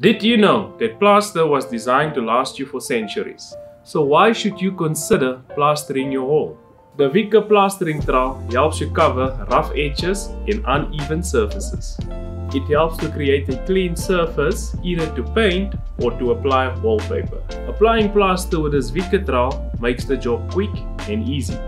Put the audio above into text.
Did you know that plaster was designed to last you for centuries? So why should you consider plastering your wall? The Vika plastering trowel helps you cover rough edges and uneven surfaces. It helps to create a clean surface either to paint or to apply wallpaper. Applying plaster with this Vika trowel makes the job quick and easy.